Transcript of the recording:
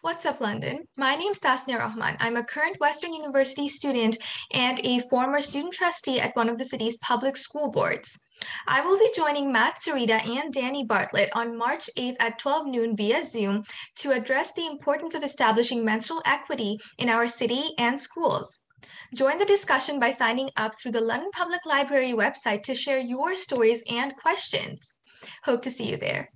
What's up, London? My name is Tasnia Rahman. I'm a current Western University student and a former student trustee at one of the city's public school boards. I will be joining Matt Sereda and Dani Bartlett on March 8th at 12 noon via Zoom to address the importance of establishing menstrual equity in our city and schools. Join the discussion by signing up through the London Public Library website to share your stories and questions. Hope to see you there.